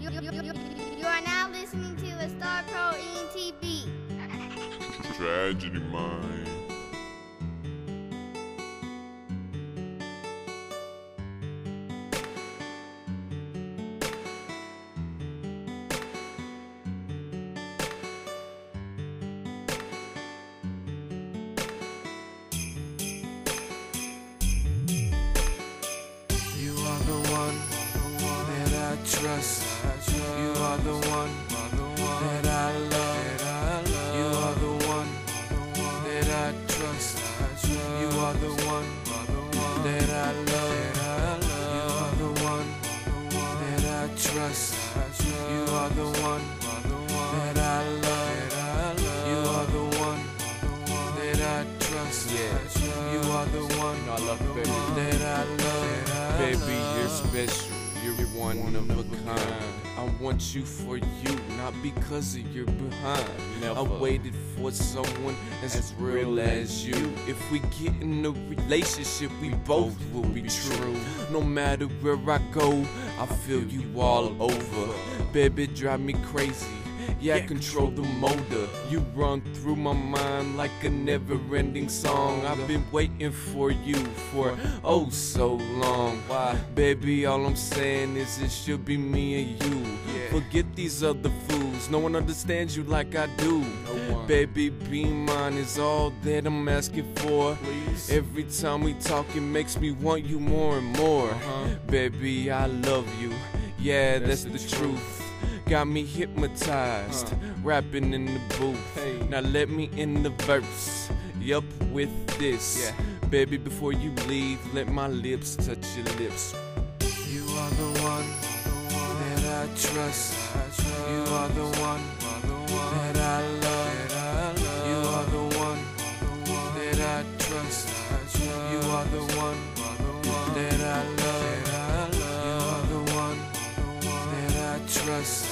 You are now listening to a Star Pro ENT beat. Tragedy Mind. The one that I love. You are the one that I trust. You are the one that I love. You are the one that I trust. You are the one that I love. You are the one that I trust. You are the one I love baby. that I love. Baby, you're special. One of a kind. I want you for you, not because of your behind. I waited for someone as real as you. If we get in a relationship, we both will be true. No matter where I go, I feel you all over. Baby, drive me crazy. Yeah, I control the motor. You run through my mind like a never ending song. I've been waiting for you for oh so long. Why? Baby, all I'm saying is it should be me and you. Forget these other fools. No one understands you like I do. Baby, be mine is all that I'm asking for. Every time we talk, it makes me want you more and more. Uh-huh. Baby, I love you. Yeah, that's, the, truth. Got me hypnotized, uh. rapping in the booth. Now let me in the verse. Yup, with this. Baby, before you leave, let my lips touch your lips. You are the one that I trust. You are the one that I love. You are the one that I trust. You are the one that I love. You are the one that I trust.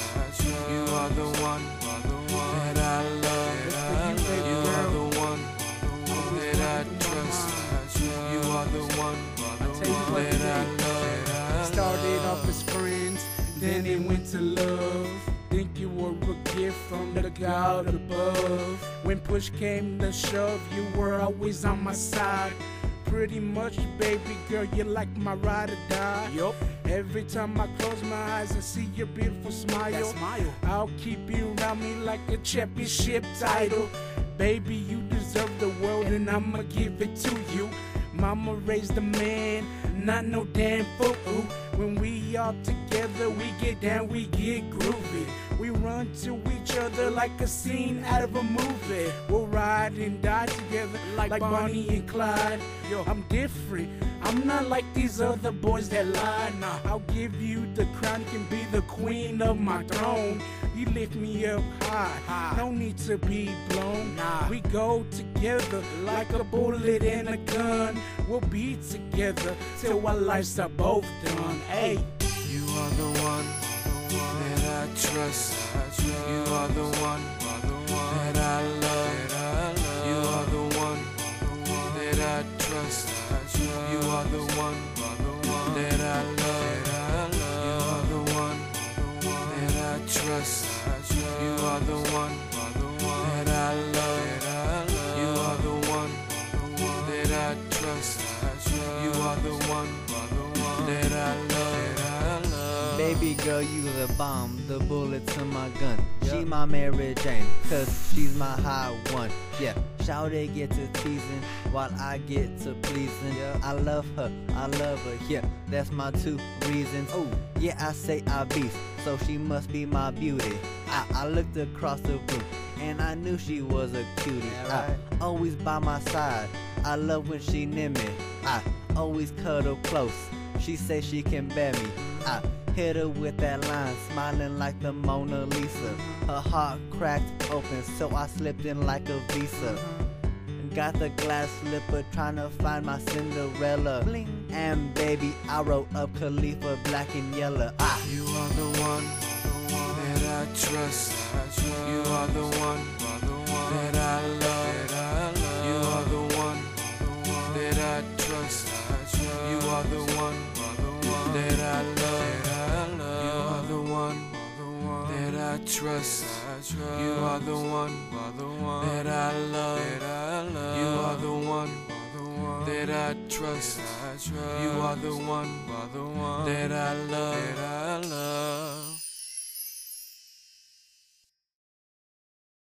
Started off as friends, then it went to love. Think you were a gift from the God above. When push came to shove, you were always on my side. Pretty much, baby girl, you're like my ride or die. Yup. Every time I close my eyes and see your beautiful smile, smile. I'll keep you around me like a championship title. Baby, you deserve the world and I'ma give it to you. Mama raised a man, not no damn fool. When we all together, we get down, we get groovy. We run to each other like a scene out of a movie. We'll ride and die together like, like Bonnie and Clyde. Yo, I'm different. I'm not like these other boys that lie. Nah, I'll give you the crown, you can be the queen of my throne. You lift me up high, no need to be blown. Nah, we go together like a bullet and a gun. We'll be together till our lives are both done. Hey. You are the one that I trust. You are the one that I love. You are the one that I trust. You are the one Baby girl, you the bomb, the bullet to my gun. She my Mary Jane, cause she's my high one. Yeah, Shawty get to teasing while I get to pleasing. I love her, I love her, yeah, that's my two reasons. Oh, yeah, I say I beast, so she must be my beauty. I, I looked across the room and I knew she was a cutie. I, always by my side, I love when she near me. I always cuddle close. She say she can bear me. I hit her with that line, smiling like the Mona Lisa. Her heart cracked open, so I slipped in like a visa. Got the glass slipper, trying to find my Cinderella. Bling. And baby, I wrote up Khalifa black and yellow. Ah, You are the one the one that I trust. You are the one trust. You are the one that I love. You are the one that I trust. You are the one that I love.